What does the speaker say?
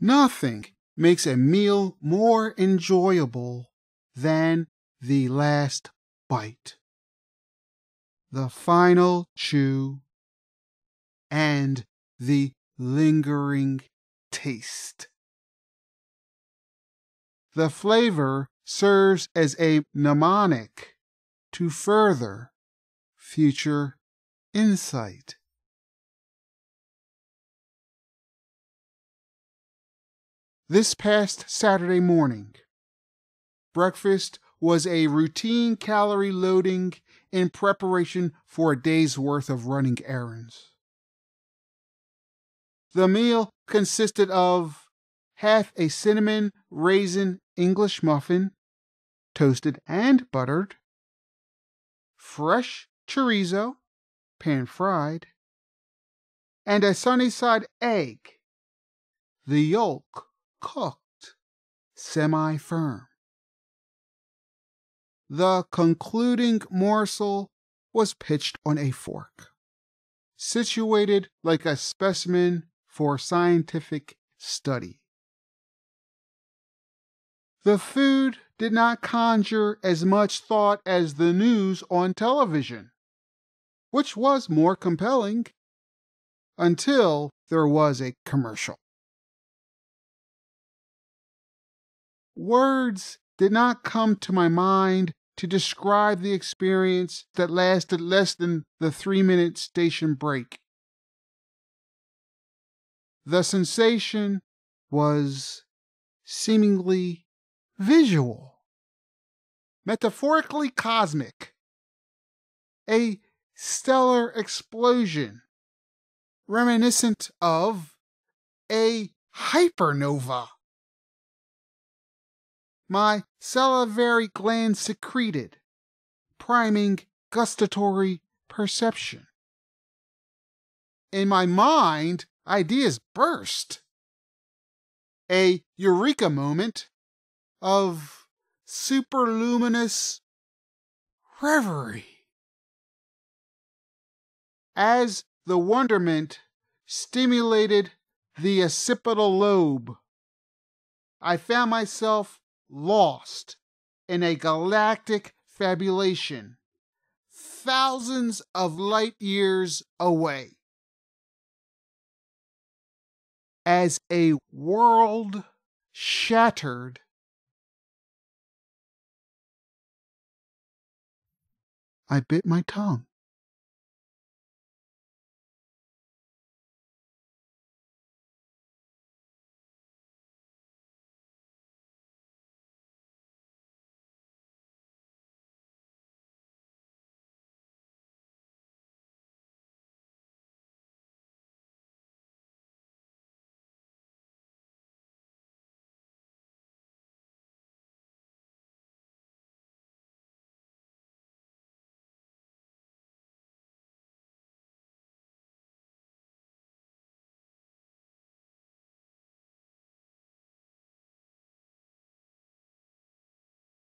Nothing makes a meal more enjoyable than the last bite, the final chew, and the lingering taste. The flavor serves as a mnemonic to further future insight. This past Saturday morning, breakfast was a routine calorie loading in preparation for a day's worth of running errands. The meal consisted of half a cinnamon raisin English muffin, toasted and buttered, fresh chorizo, pan fried, and a sunny side egg, the yolk cooked semi firm. The concluding morsel was pitched on a fork, situated like a specimen for scientific study. The food did not conjure as much thought as the news on television, which was more compelling until there was a commercial. Words did not come to my mind to describe the experience that lasted less than the three minute station break. The sensation was seemingly visual, metaphorically cosmic, a stellar explosion reminiscent of a hypernova. My salivary glands secreted, priming gustatory perception. In my mind, ideas burst. A eureka moment of superluminous reverie. As the wonderment stimulated the occipital lobe, I found myself lost in a galactic fabulation, thousands of light years away. As a world shattered, I bit my tongue.